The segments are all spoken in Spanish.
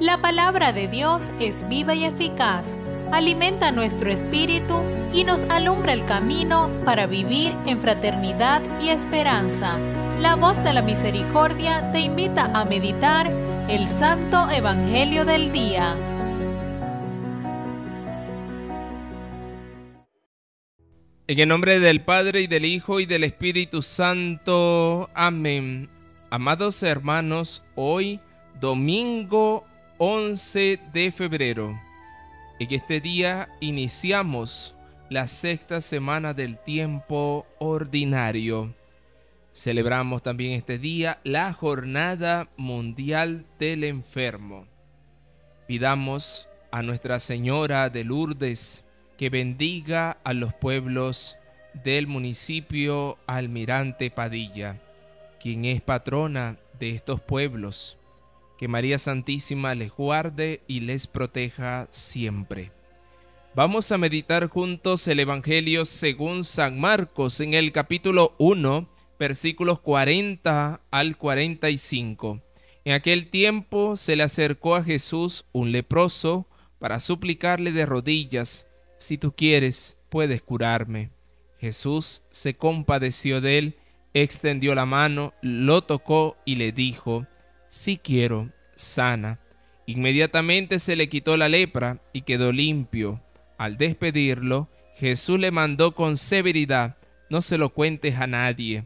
La palabra de Dios es viva y eficaz, alimenta nuestro espíritu y nos alumbra el camino para vivir en fraternidad y esperanza. La voz de la misericordia te invita a meditar el Santo Evangelio del Día. En el nombre del Padre y del Hijo y del Espíritu Santo. Amén. Amados hermanos, hoy domingo 11 de febrero. En este día iniciamos la sexta semana del tiempo ordinario. Celebramos también este día la Jornada Mundial del Enfermo. Pidamos a Nuestra Señora de Lourdes que bendiga a los pueblos del municipio Almirante Padilla, quien es patrona de estos pueblos. Que María Santísima les guarde y les proteja siempre. Vamos a meditar juntos el Evangelio según San Marcos en el capítulo 1, versículos 40 al 45. En aquel tiempo se le acercó a Jesús un leproso para suplicarle de rodillas, si tú quieres, puedes curarme. Jesús se compadeció de él, extendió la mano, lo tocó y le dijo, si quiero, sana. Inmediatamente se le quitó la lepra y quedó limpio. Al despedirlo, Jesús le mandó con severidad, no se lo cuentes a nadie,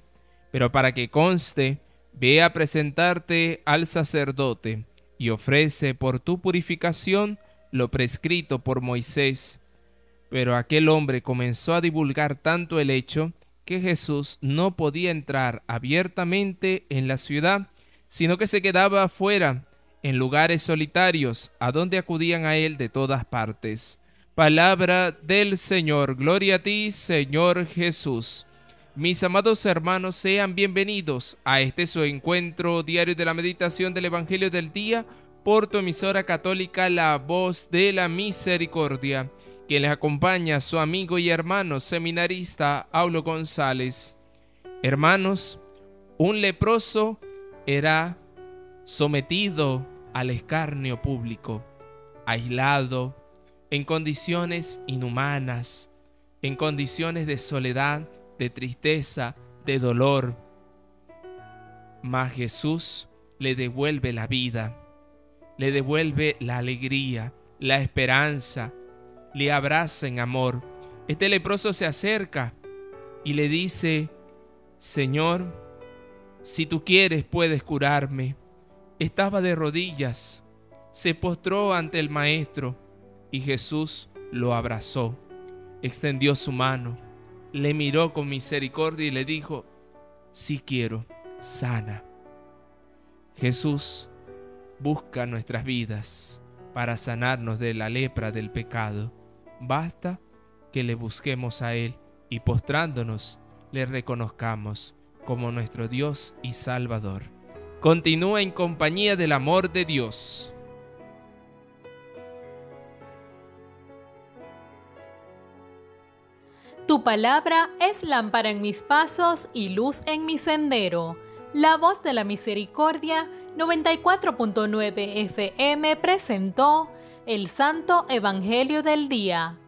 pero para que conste, ve a presentarte al sacerdote y ofrece por tu purificación lo prescrito por Moisés pero aquel hombre comenzó a divulgar tanto el hecho que Jesús no podía entrar abiertamente en la ciudad, sino que se quedaba afuera, en lugares solitarios, a donde acudían a él de todas partes. Palabra del Señor, gloria a ti, Señor Jesús. Mis amados hermanos, sean bienvenidos a este su encuentro diario de la meditación del Evangelio del día por tu emisora católica La Voz de la Misericordia quien les acompaña su amigo y hermano seminarista Aulo González. Hermanos, un leproso era sometido al escarnio público, aislado, en condiciones inhumanas, en condiciones de soledad, de tristeza, de dolor. Mas Jesús le devuelve la vida, le devuelve la alegría, la esperanza, le abraza en amor. Este leproso se acerca y le dice, Señor, si tú quieres puedes curarme. Estaba de rodillas, se postró ante el maestro y Jesús lo abrazó, extendió su mano, le miró con misericordia y le dijo, si quiero, sana. Jesús busca nuestras vidas para sanarnos de la lepra del pecado Basta que le busquemos a Él y postrándonos le reconozcamos como nuestro Dios y Salvador. Continúa en compañía del amor de Dios. Tu palabra es lámpara en mis pasos y luz en mi sendero. La voz de la misericordia 94.9 FM presentó el Santo Evangelio del Día.